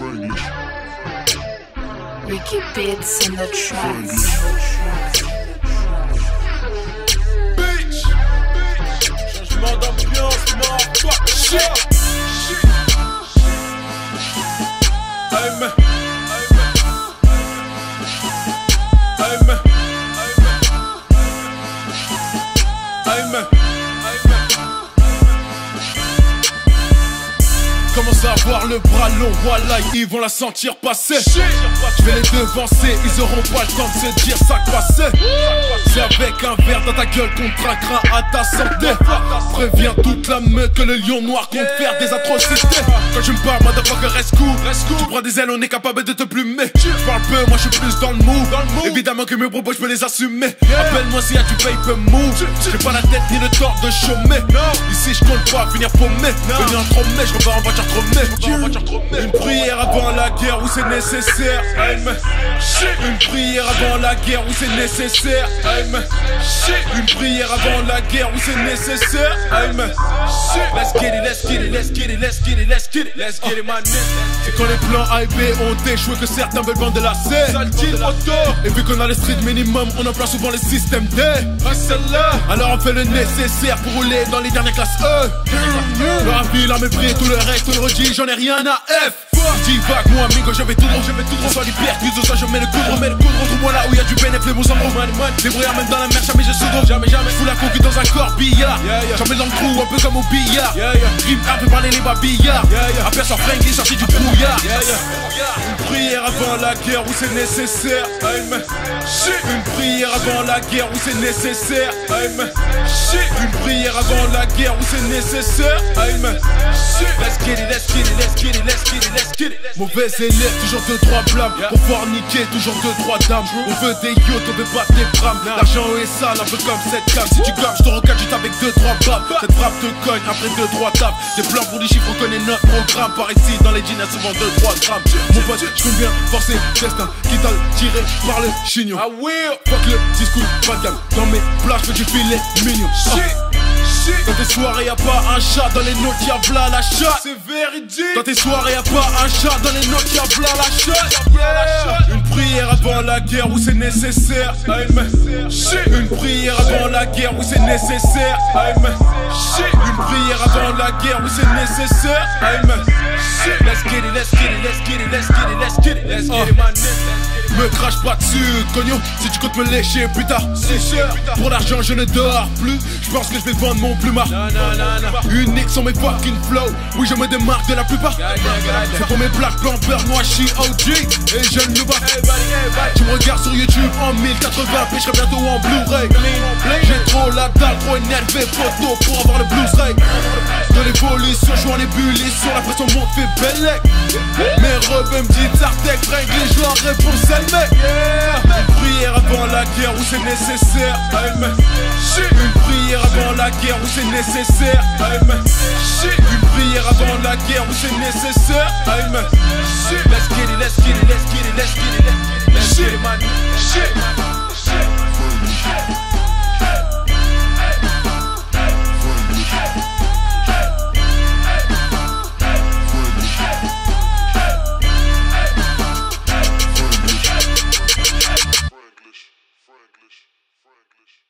Franglish. Ricky bits in the tracks. Bitch! Bitch! Je m'endors bien, shit! Commence à avoir le bras long, voilà, ils vont la sentir passer. Je vais les devancer, ils auront pas le temps de se dire ça passé. C'est avec un verre dans ta gueule qu'on traquera à ta santé. Préviens toute la meute que le lion noir compte faire des atrocités. Quand tu me parles, motherfucker, reste cool. Tu prends des ailes, on est capable de te plumer. Je parle peu, moi je suis plus dans le move. Évidemment que mes propos, je peux les assumer. Appelle-moi si y'a du paper move. J'ai pas la tête ni le tort de chômer. Ici, je compte pas finir paumé. Venir en tromé, je repars en voiture Une prière avant la guerre où c'est nécessaire. Une prière avant la guerre où c'est nécessaire. Une prière avant la guerre où c'est nécessaire. Let's get it, let's get it, let's get it, let's get it, let's get it, let's get it, my. C'est quand les plans A et B ont échoué que certains veulent vendre de la C. Et vu qu'on a les street minimum, on emploie souvent les systèmes D. Alors on fait le nécessaire pour rouler dans les dernières classes E. La mépris tout le reste, redit, j'en ai rien à F. Dis vague, moi amigo, je vais tout droit, je vais tout droit. Soit l'hypercuse, ça je mets le coudre, mets le coudre. Trouve-moi là où y'a du bénéfice, les bons endroits. Les brouillards même dans la mer, jamais je sous Jamais, jamais. Fous la concu dans un corbillard. J'en mets dans le trou, un peu comme au billard. Rime un peu parler les babillards. Aperçoit fringué, sorti du brouillard. Une prière avant la guerre où c'est nécessaire. Amen. Une prière avant la guerre où c'est nécessaire. Amen. Une prière avant la guerre où c'est nécessaire. Amen. Let's get it, let's get it, let's get it, let's get it, let's get it. Mauvais élève, toujours deux, trois blâmes. Pour forniquer, toujours deux, trois dames. On veut des yachts, on veut pas des brames. L'argent est sale, un peu comme cette cam. Si tu gagnes, je te juste avec deux, trois babes. Cette frappe te cogne après deux, trois tapes. Des plans pour les chiffres, on connaît notre programme. Par ici, dans les jeans, souvent deux, trois grammes. Mon pote, je compte bien forcer destin qui t'a tiré par le chignon. Ah oui, fuck le discours, pas de gamme. Dans mes plages, fais du filet mignon. Dans tes soirées y'a pas un chat, dans les notes y'a v'là la chatte C'est véridique Dans tes soirées y'a pas un chat, dans les notes y'a v'là la chatte avant la guerre où c'est nécessaire. Amen. Une prière avant la guerre où c'est nécessaire. Amen. Une prière avant la guerre où c'est nécessaire. Let's get it, let's get it, let's get it, let's get it, let's get it, let's get it, my nigga. Me crache pas dessus, cognon, si tu comptes me lécher plus tard. C'est sûr, pour l'argent je ne dors plus. Je pense que je vais vendre mon plumard. Unique sont mes fucking flow. Oui, je me démarque de la plupart. C'est pour mes plaques blanc beurre, moi je suis OG. Et je ne bats. Tu me regardes sur YouTube en 1080, puis je serai bientôt en Blu-ray. J'ai trop la dalle, trop énervé, photo pour avoir le je suis en ébullition, la pression monte, fait belle Mes rebeux me disent Artec, fringué, je leur réponds c'est le mec. Prière avant la guerre où c'est nécessaire. Une prière avant la guerre où c'est nécessaire. Une prière avant la guerre où c'est nécessaire. Let's get it, let's get it, let's get it, let's get it, let's get it Franklish, Franklish.